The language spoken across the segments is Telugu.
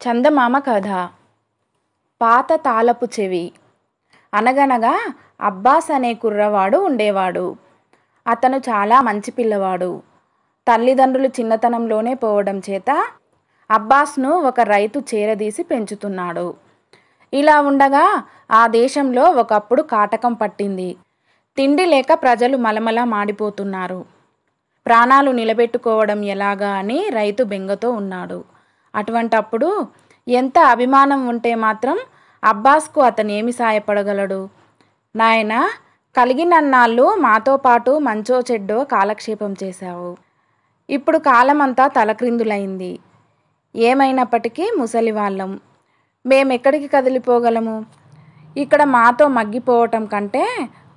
చందమామ కథ. పాత తాళపు చెవి. అనగనగా అబ్బాస్ అనే కుర్రవాడు ఉండేవాడు. అతను చాలా మంచి పిల్లవాడు. తల్లిదండ్రులు చిన్నతనంలోనే పోవడం చేత అబ్బాస్ను ఒక రైతు చేరదీసి పెంచుతున్నాడు. ఇలా ఉండగా ఆ దేశంలో ఒకప్పుడు కాటకం పట్టింది. తిండి లేక ప్రజలు మలమల మాడిపోతున్నారు. ప్రాణాలు నిలబెట్టుకోవడం ఎలాగా అని రైతు బెంగతో ఉన్నాడు. అటువంటప్పుడు ఎంత అభిమానం ఉంటే మాత్రం అబ్బాస్కు అతను ఏమి సాయపడగలడు? నాయన కలిగినన్నాళ్ళు మాతో పాటు మంచో చెడ్డో కాలక్షేపం చేశావు. ఇప్పుడు కాలమంతా తలక్రిందులైంది. ఏమైనప్పటికీ ముసలి వాళ్ళం. మేమెక్కడికి కదిలిపోగలము? ఇక్కడ మాతో మగ్గిపోవటం కంటే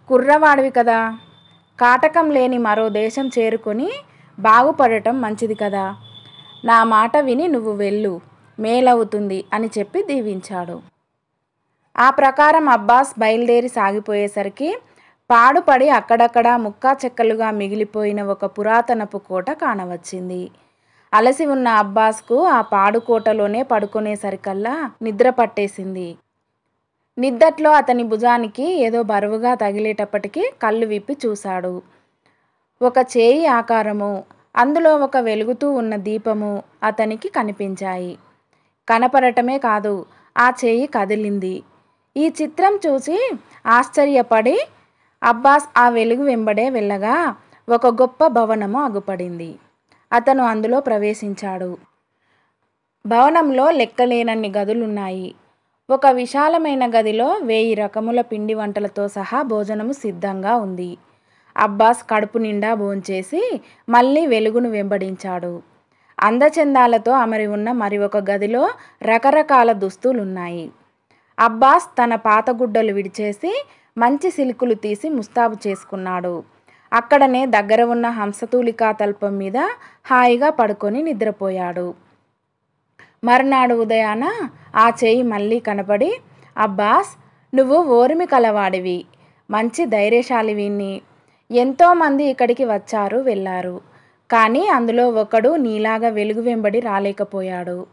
కుర్రవాడివి కదా. కాటకం లేని మరో దేశం చేరుకొని బాగుపడటం మంచిది కదా. నా మాట విని నువ్వు వెళ్ళు మేలవుతుంది అని చెప్పి దీవించాడు. ఆ ప్రకారం అబ్బాస్ బయలుదేరి సాగిపోయేసరికి పాడుపడి అక్కడక్కడ ముక్కా చెక్కలుగా మిగిలిపోయిన ఒక పురాతనపు కోట కానవచ్చింది. అలసి ఉన్న అబ్బాస్కు ఆ పాడుకోటలోనే పడుకునేసరికల్లా నిద్ర పట్టేసింది. నిద్దట్లో అతని భుజానికి ఏదో బరువుగా తగిలేటప్పటికీ కళ్ళు విప్పి చూశాడు. ఒక చేయి ఆకారము అందులో ఒక వెలుగుతూ ఉన్న దీపము అతనికి కనిపించాయి. కనపడటమే కాదు ఆ చేయి కదిలింది. ఈ చిత్రం చూసి ఆశ్చర్యపడి అబ్బాస్ ఆ వెలుగు వెంబడే వెళ్ళగా ఒక గొప్ప భవనము అగుపడింది. అతను అందులో ప్రవేశించాడు. భవనంలో లెక్కలేనన్ని గదులున్నాయి. ఒక విశాలమైన గదిలో వేయి రకముల పిండి వంటలతో సహా భోజనము సిద్ధంగా ఉంది. అబ్బాస్ కడుపు నిండా భోంచేసి మళ్ళీ వెలుగును వెంబడించాడు. అందచందాలతో అమరి ఉన్న మరి ఒక గదిలో రకరకాల దుస్తులున్నాయి. అబ్బాస్ తన పాత గుడ్డలు విడిచేసి మంచి సిల్కులు తీసి ముస్తాబు చేసుకున్నాడు. అక్కడనే దగ్గర ఉన్న హంసతూలికా తల్పం మీద హాయిగా పడుకొని నిద్రపోయాడు. మరునాడు ఉదయాన ఆ చేయి మళ్ళీ కనపడి అబ్బాస్ నువ్వు ఓరిమి కలవాడివి. మంచి ధైర్యశాలివిని ఎంతోమంది ఇక్కడికి వచ్చారు వెళ్ళారు. కానీ అందులో ఒకడు నీలాగా వెలుగు వెంబడి రాలేకపోయాడు.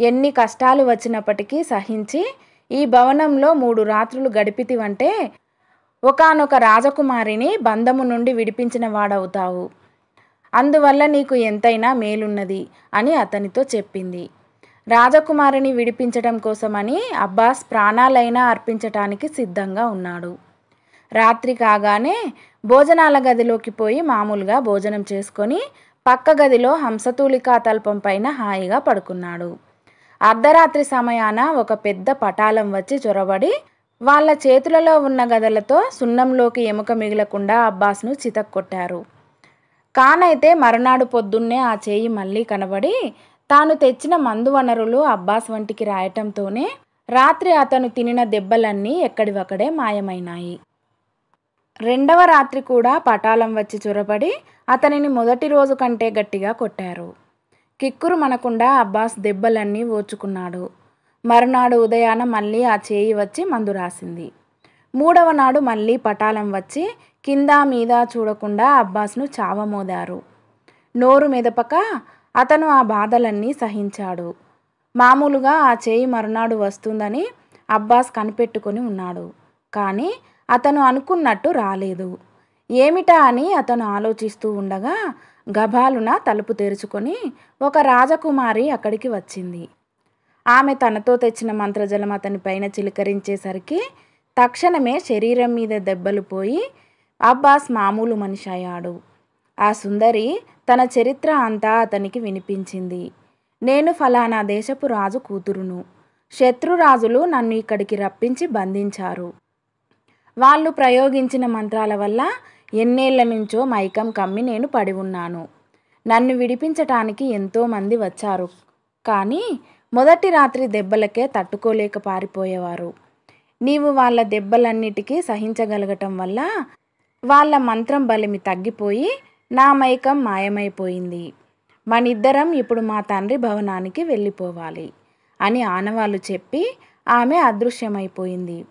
ఎన్ని కష్టాలు వచ్చినప్పటికీ సహించి ఈ భవనంలో మూడు రాత్రులు గడిపితివంటే ఒకనొక రాజకుమారిని బంధము నుండి విడిపించిన వాడవుతావు. అందువల్ల నీకు ఎంతైనా మేలున్నది అని అతనితో చెప్పింది. రాజకుమారిని విడిపించడం కోసమని అబ్బాస్ ప్రాణాలైనా అర్పించటానికి సిద్ధంగా ఉన్నాడు. రాత్రి కాగానే భోజనాల గదిలోకి పోయి మామూలుగా భోజనం చేసుకొని పక్క గదిలో హంసతూలికా తల్పం పైన హాయిగా పడుకున్నాడు. అర్ధరాత్రి సమయాన ఒక పెద్ద పటాలం వచ్చి చొరబడి వాళ్ళ చేతులలో ఉన్న గదలతో సున్నంలోకి ఎముక మిగలకుండా అబ్బాస్ను చితక్కొట్టారు. కానైతే మరునాడు పొద్దున్నే ఆ చేయి మళ్ళీ కనబడి తాను తెచ్చిన మందు వనరులు అబ్బాస్ వంటికి రాయటంతోనే రాత్రి అతను తినిన దెబ్బలన్నీ ఎక్కడివక్కడే మాయమైనాయి. రెండవ రాత్రి కూడా పటాలం వచ్చి చొరబడి అతనిని మొదటి రోజు కంటే గట్టిగా కొట్టారు. కిక్కురు మనకుండా అబ్బాస్ దెబ్బలన్నీ ఓచుకున్నాడు మరునాడు ఉదయాన మళ్ళీ ఆ చేయి వచ్చి మందు రాసింది. మూడవ నాడు మళ్ళీ పటాలం వచ్చి కింద మీద చూడకుండా అబ్బాస్ను చావమోదారు. నోరు మెదపక అతను ఆ బాధలన్నీ సహించాడు. మామూలుగా ఆ చేయి మరునాడు వస్తుందని అబ్బాస్ కనిపెట్టుకొని ఉన్నాడు. కానీ అతను అనుకున్నట్టు రాలేదు. ఏమిటా అని అతను ఆలోచిస్తూ ఉండగా గభాలున తలుపు తెరుచుకొని ఒక రాజకుమారి అక్కడికి వచ్చింది. ఆమె తనతో తెచ్చిన మంత్రజలం అతని పైన చిలకరించేసరికి తక్షణమే శరీరం మీద దెబ్బలు పోయి అబ్బాస్ మామూలు మనిషి అయ్యాడు. ఆ సుందరి తన చరిత్ర అంతా అతనికి వినిపించింది. నేను ఫలానా దేశపు రాజు కూతురును. శత్రురాజులు నన్ను ఇక్కడికి రప్పించి బంధించారు. వాళ్ళు ప్రయోగించిన మంత్రాల వల్ల ఎన్నేళ్ళ నుంచో మైకం కమ్మి నేను పడి ఉన్నాను. నన్ను విడిపించటానికి ఎంతోమంది వచ్చారు. కానీ మొదటి రాత్రి దెబ్బలకే తట్టుకోలేక పారిపోయేవారు. నీవు వాళ్ళ దెబ్బలన్నిటికీ సహించగలగటం వల్ల వాళ్ళ మంత్రం బలిమి తగ్గిపోయి నా మైకం మాయమైపోయింది. మనిద్దరం ఇప్పుడు మా తండ్రి భవనానికి వెళ్ళిపోవాలి అని ఆనవాళ్ళు చెప్పి ఆమె అదృశ్యమైపోయింది.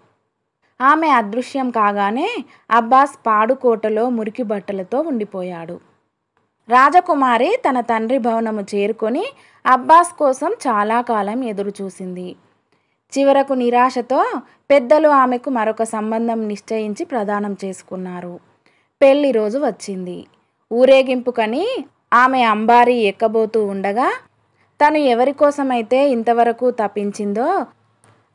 ఆమె అదృశ్యం కాగానే అబ్బాస్ పాడుకోటలో మురికి బట్టలతో ఉండిపోయాడు. రాజకుమారి తన తండ్రి భవనము చేరుకొని అబ్బాస్ కోసం చాలా కాలం ఎదురుచూసింది. చివరకు నిరాశతో పెద్దలు ఆమెకు మరొక సంబంధం నిశ్చయించి ప్రదానం చేసుకున్నారు. పెళ్ళి రోజు వచ్చింది. ఊరేగింపుకని ఆమె అంబారి ఎక్కబోతూ ఉండగా తను ఎవరి కోసమైతే ఇంతవరకు తప్పించిందో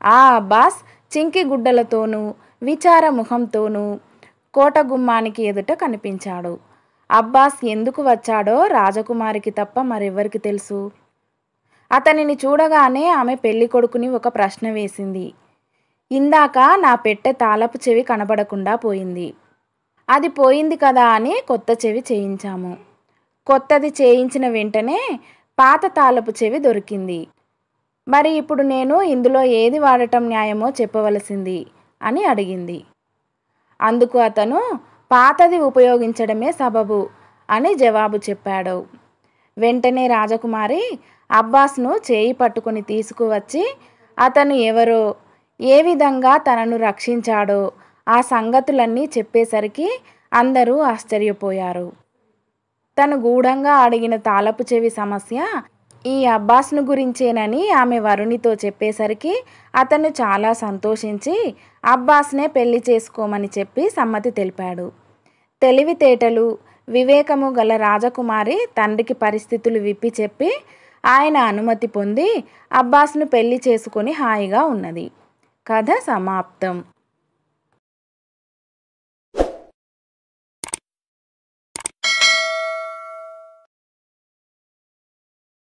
ఆ అబ్బాస్ చింకి గుడ్డలతోనూ విచార ముఖంతోనూ కోట గుమ్మానికి ఎదుట కనిపించాడు. అబ్బాస్ ఎందుకు వచ్చాడో రాజకుమారికి తప్ప మరెవ్వరికి తెలుసు? అతనిని చూడగానే ఆమె పెళ్ళి కొడుకుని ఒక ప్రశ్న వేసింది. ఇందాక నా పెట్టె తాళపు చెవి కనబడకుండా పోయింది. అది పోయింది కదా అని కొత్త చెవి చేయించాము. కొత్తది చేయించిన వెంటనే పాత తాళపు చెవి దొరికింది. మరి ఇప్పుడు నేను ఇందులో ఏది వాడటం న్యాయమో చెప్పవలసింది? అని అడిగింది. అందుకు అతను పాతది ఉపయోగించడమే సబబు అని జవాబు చెప్పాడు. వెంటనే రాజకుమారి అబ్బాస్ను చేయి పట్టుకొని తీసుకువచ్చి అతను ఎవరో ఏ విధంగా తనను రక్షించాడో ఆ సంగతులన్నీ చెప్పేసరికి అందరూ ఆశ్చర్యపోయారు. తను గూఢంగా అడిగిన తాళపు చెవి సమస్య ఈ అబ్బాస్ను గురించేనని ఆమె వరుణితో చెప్పేసరికి అతను చాలా సంతోషించి అబ్బాస్నే పెళ్ళి చేసుకోమని చెప్పి సమ్మతి తెలిపాడు. తెలివితేటలు వివేకము గల రాజకుమారి తండ్రికి పరిస్థితులు విప్పి చెప్పి ఆయన అనుమతి పొంది అబ్బాస్ను పెళ్ళి చేసుకొని హాయిగా ఉన్నది. కథ సమాప్తం.